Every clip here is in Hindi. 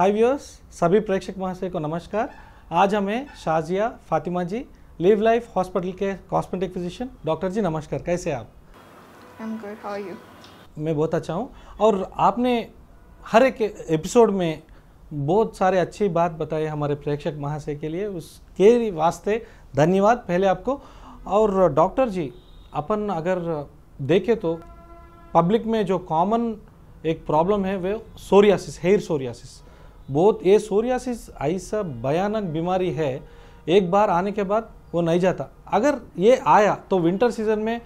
हाय व्यूअर्स सभी प्रेक्षक महाशय को नमस्कार। आज हमें Shazia Fatima ji live life hospital के कॉस्मेटिक फिजिशियन डॉक्टर जी नमस्कार। कैसे आप? I'm good. How are you? मैं बहुत अच्छा हूँ। और आपने हर एक एपिसोड में बहुत सारे अच्छी बात बताई हमारे प्रेक्षक महाशय के लिए। उसके वास्ते धन्यवाद पहले आपको। और डॉक्टर जी अपन अगर देखें तो पब्लिक में जो कॉमन एक प्रॉब्लम है वे सोरियासिस हेयर सोरियासिस बहुत ये सोरियासिस ऐसा भयानक बीमारी है एक बार आने के बाद वो नहीं जाता। अगर ये आया तो विंटर सीज़न में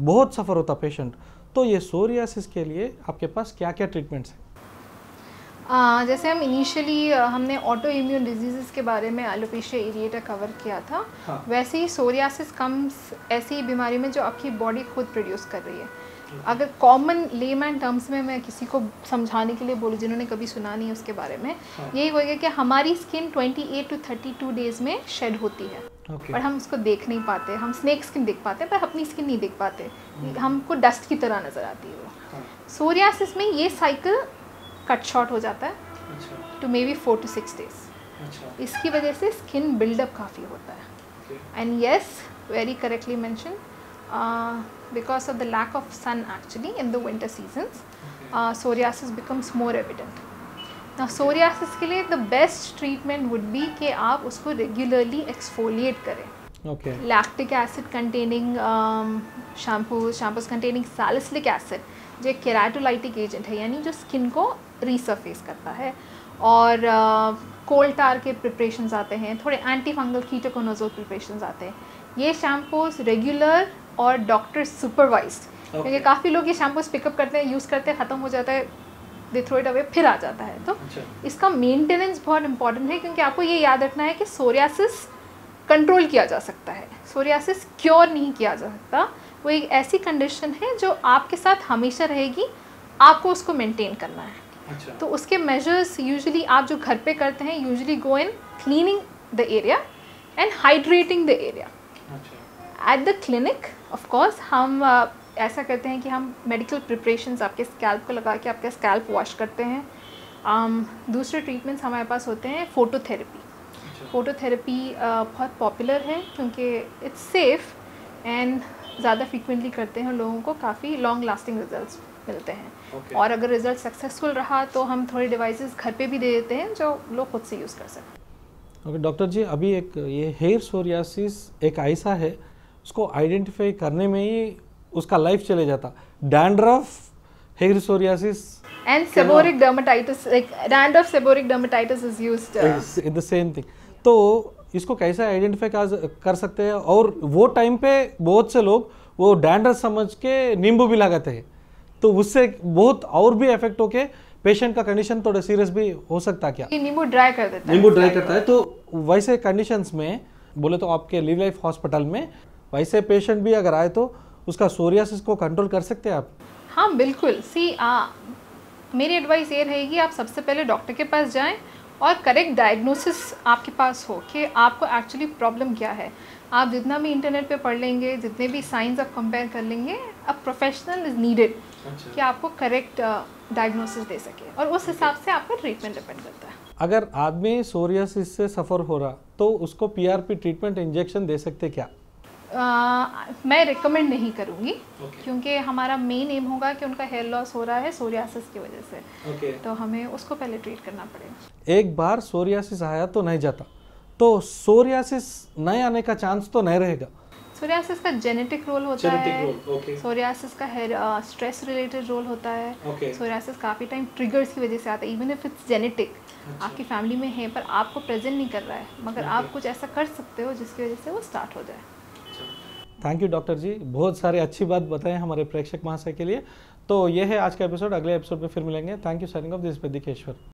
बहुत सफ़र होता पेशेंट तो ये सोरियासिस के लिए आपके पास क्या क्या ट्रीटमेंट्स हैं? आ, जैसे हम इनिशियली हमने ऑटो इम्यून डिज़ीज़ के बारे में एलोपेशिया एरिएटा कवर किया था। हाँ। वैसे ही सोरियासिस कम्स ऐसी बीमारी में जो आपकी बॉडी खुद प्रोड्यूस कर रही है। अगर कॉमन लेमैन टर्म्स में मैं किसी को समझाने के लिए बोलूँ जिन्होंने कभी सुना नहीं उसके बारे में हाँ। यही होगा कि हमारी स्किन 28 टू 32 डेज़ में शेड होती है। ओके पर हम उसको देख नहीं पाते हम स्नेक स्किन देख पाते हैं पर अपनी स्किन नहीं देख पाते। हमको डस्ट की तरह नज़र आती है वो। हाँ। सोरियासिस में ये साइकिल कट शॉर्ट हो जाता है to maybe four to six days इसकी वजह से स्किन बिल्डअप काफ़ी होता है। And yes very correctly mention because of the lack of sun actually in the winter seasons psoriasis becomes more evident ना सोरियासिस के लिए the best treatment would be कि आप उसको रेगुलरली एक्सफोलिएट करें okay lactic acid containing um, shampoos shampoos containing salicylic acid जो एक केराटोलाइटिक एजेंट है यानी जो स्किन को रीसरफेस करता है। और कोल्ड टार के प्रिपरेशंस आते हैं थोड़े एंटी फंगल कीटोकोनोजोल प्रिपरेशन आते हैं। ये शैम्पूज रेगुलर और डॉक्टर सुपरवाइज क्योंकि काफ़ी लोग ये शैम्पूज पिकअप करते हैं यूज़ करते हैं ख़त्म हो जाता है दे थ्रो इट अवे फिर आ जाता है। तो अच्छा। इसका मेंटेनेंस बहुत इंपॉर्टेंट है क्योंकि आपको ये याद रखना है कि सोरियासिस कंट्रोल किया जा सकता है। सोरियासिस क्योर नहीं किया जा सकता। वो एक ऐसी कंडीशन है जो आपके साथ हमेशा रहेगी आपको उसको मेंटेन करना है। अच्छा। तो उसके मेजर्स यूजुअली आप जो घर पे करते हैं usually go in cleaning the area and hydrating the area at the clinic of course हम uh, ऐसा करते हैं कि हम मेडिकल प्रिपरेशंस आपके स्कैल्प को लगा के आपका स्कैल्प वॉश करते हैं। Um, दूसरे ट्रीटमेंट्स हमारे पास होते हैं फोटोथेरेपी फोटोथेरेपी बहुत पॉपुलर है क्योंकि इट्स सेफ़ एंड ज़्यादा फ्रीक्वेंटली करते हैं लोगों को काफ़ी लॉन्ग लास्टिंग रिज़ल्ट मिलते हैं। Okay. और अगर रिज़ल्ट सक्सेसफुल रहा तो हम थोड़े डिवाइसेस घर पे भी दे देते हैं जो लोग खुद से यूज़ कर सकते हैं। ओके डॉक्टर जी अभी एक ये हेयर सोरियासिस एक ऐसा है। उसको आइडेंटिफाई करने में ही उसका लाइफ चले जाता। डैंड्रफ हेयर सोरियासिस हैं and seborrheic dermatitis like dandruff seborrheic dermatitis is used in the same thing तो इसको कैसे आइडेंटिफाई कर सकते हैं? और वो टाइम पे बहुत से लोग वो डैंड्रफ समझ के नींबू भी लगाते हैं। तो उससे बहुत और भी इफ़ेक्ट होके पेशेंट का कंडीशन थोड़ा सीरियस भी हो सकता क्या? नींबू ड्राई कर देता है। नींबू ड्राई करता है। तो वैसे कंडीशंस में बोले तो आपके लिव लाइफ हॉस्पिटल में वैसे पेशेंट भी अगर आए तो उसका सोरियासिस को कंट्रोल कर सकते हैं आप? हाँ बिल्कुल। सी आ मेरी एडवाइस ये रहेगी आप सबसे पहले डॉक्टर के पास जाएँ और करेक्ट डायग्नोसिस आपके पास हो कि आपको एक्चुअली प्रॉब्लम क्या है। आप जितना भी इंटरनेट पे पढ़ लेंगे जितने भी साइंस आप कंपेयर कर लेंगे अ प्रोफेशनल इज़ नीडेड कि आपको करेक्ट डायग्नोसिस दे सके और उस हिसाब से आपका ट्रीटमेंट डिपेंड करता है। अगर आदमी सोरियासिस से सफ़र हो रहा तो उसको पीआरपी ट्रीटमेंट इंजेक्शन दे सकते क्या? आ, मैं रिकमेंड नहीं करूँगी okay. क्योंकि हमारा मेन एम होगा कि उनका हेयर लॉस हो रहा है सोरियासिस की वजह से। ओके तो हमें उसको पहले ट्रीट करना पड़ेगा। एक बार सोरियासिस आया तो नहीं जाता। तो सोरियासिस नहीं आने का चांस तो नहीं रहेगा। सोरियासिस का जेनेटिक रोल होता है सोरियासिस का हेयर स्ट्रेस रिलेटेड रोल होता है। Okay. सोरियासिस काफ़ी टाइम ट्रिगर्स की वजह से आता है इवन इफ़ इट्स जेनेटिक आपकी फैमिली में है पर आपको प्रेजेंट नहीं कर रहा है मगर आप कुछ ऐसा कर सकते हो जिसकी वजह से वो स्टार्ट हो जाए। Thank you doctor ji. बहुत सारे अच्छी बात बताए हमारे प्रेक्षक महाशय के लिए। तो ये है आज का एपिसोड अगले एपिसोड में फिर मिलेंगे। Thank you signing off this प्रदीकेश्वर